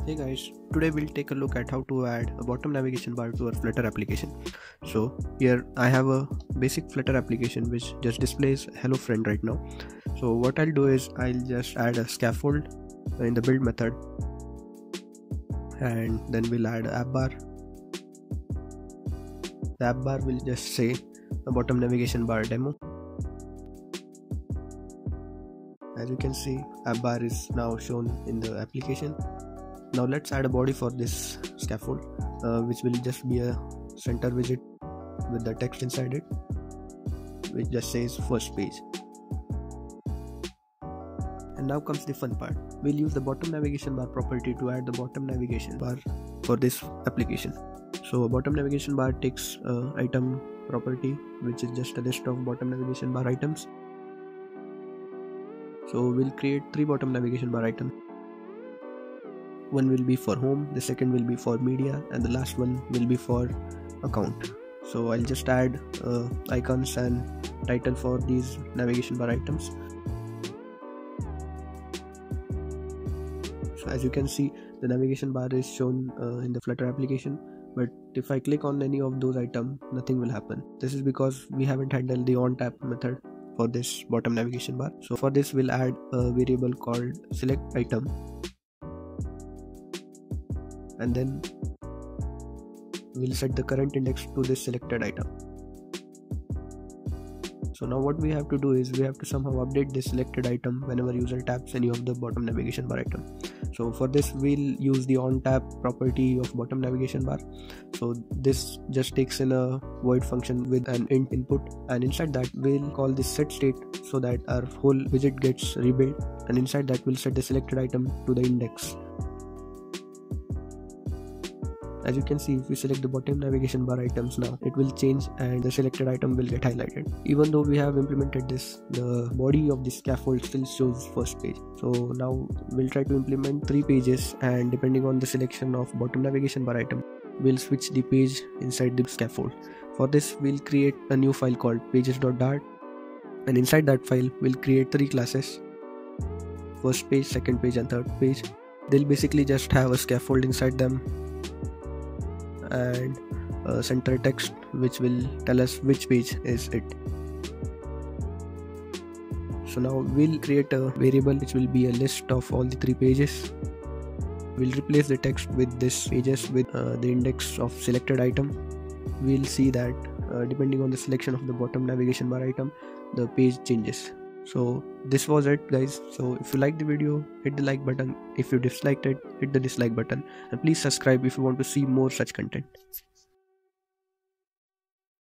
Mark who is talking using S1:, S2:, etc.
S1: Hey guys, today we'll take a look at how to add a bottom navigation bar to our Flutter application. So here I have a basic Flutter application which just displays hello friend right now. So what I'll do is I'll just add a scaffold in the build method and then we'll add app bar. The app bar will just say a bottom navigation bar demo. As you can see, app bar is now shown in the application now let's add a body for this scaffold uh, which will just be a center widget with the text inside it which just says first page. And now comes the fun part. We'll use the bottom navigation bar property to add the bottom navigation bar for this application. So bottom navigation bar takes uh, item property which is just a list of bottom navigation bar items. So we'll create three bottom navigation bar items one will be for home the second will be for media and the last one will be for account. So i'll just add uh, icons and title for these navigation bar items. So as you can see the navigation bar is shown uh, in the flutter application but if i click on any of those items nothing will happen. This is because we haven't handled the on tap method for this bottom navigation bar. So for this we'll add a variable called select item and then we'll set the current index to this selected item. So now what we have to do is we have to somehow update this selected item whenever user taps any of the bottom navigation bar item. So for this we'll use the on tap property of bottom navigation bar. So this just takes in a void function with an int input and inside that we'll call this set state so that our whole widget gets rebuilt and inside that we'll set the selected item to the index as you can see if we select the bottom navigation bar items now it will change and the selected item will get highlighted. Even though we have implemented this the body of the scaffold still shows first page. So now we'll try to implement three pages and depending on the selection of bottom navigation bar item we'll switch the page inside the scaffold. For this we'll create a new file called pages.dart and inside that file we'll create three classes. First page second page and third page. They'll basically just have a scaffold inside them and a center text which will tell us which page is it. So now we'll create a variable which will be a list of all the three pages. We'll replace the text with this pages with uh, the index of selected item. We'll see that uh, depending on the selection of the bottom navigation bar item the page changes so this was it guys. So if you like the video hit the like button. If you disliked it hit the dislike button. And please subscribe if you want to see more such content